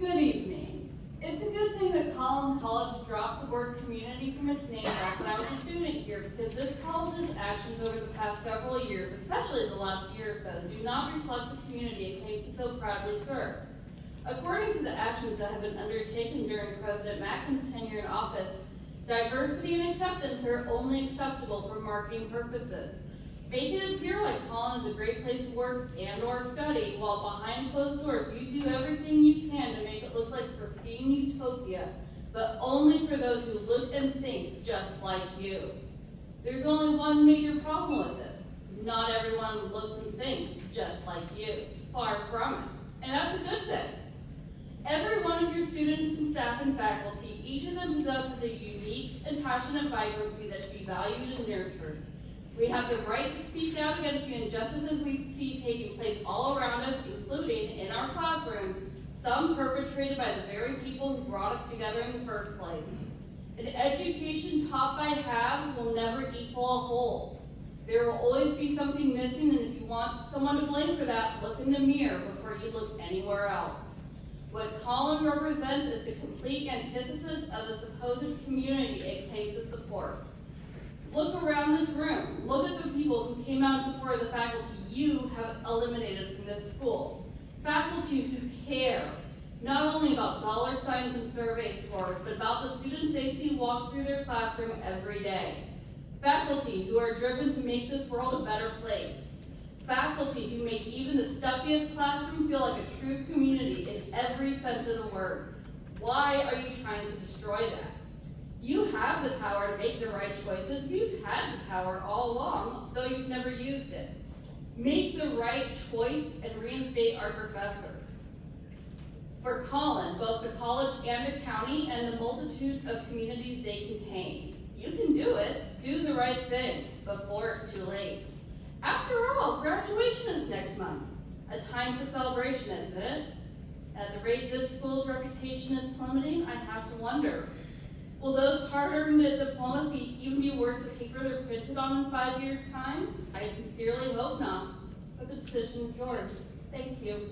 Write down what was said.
Good evening. It's a good thing that Collin College dropped the word community from its name back when I was a student here because this college's actions over the past several years, especially the last year or so, do not reflect the community it came to so proudly serve. According to the actions that have been undertaken during President Matkin's tenure in office, diversity and acceptance are only acceptable for marketing purposes. Make it appear like Collin is a great place to work and or study, while behind closed doors you do everything you can to make it look like pristine utopia, but only for those who look and think just like you. There's only one major problem with this. Not everyone looks and thinks just like you. Far from it. And that's a good thing. Every one of your students and staff and faculty, each of them possesses a unique and passionate vibrancy that should be valued and nurtured. We have the right to speak out against the injustices we see taking place all around us, including in our classrooms, some perpetrated by the very people who brought us together in the first place. An education taught by halves will never equal a whole. There will always be something missing, and if you want someone to blame for that, look in the mirror before you look anywhere else. What Collin represents is the complete antithesis of the supposed community it claims to support. Look around this room. Look at the people who came out in support of the faculty you have eliminated from this school. Faculty who care, not only about dollar signs and survey scores, but about the students they see walk through their classroom every day. Faculty who are driven to make this world a better place. Faculty who make even the stuffiest classroom feel like a true community in every sense of the word. Why are you trying to destroy that? You have the power to make the right choices. You've had the power all along, though you've never used it. Make the right choice and reinstate our professors. For Collin, both the college and the county and the multitude of communities they contain. You can do it. Do the right thing before it's too late. After all, graduation is next month. A time for celebration, isn't it? At the rate this school's reputation is plummeting, I have to wonder, Will those hard-earned diplomas be, even be worth the paper they're printed on in five years' time? I sincerely hope not, but the decision is yours. Thank you.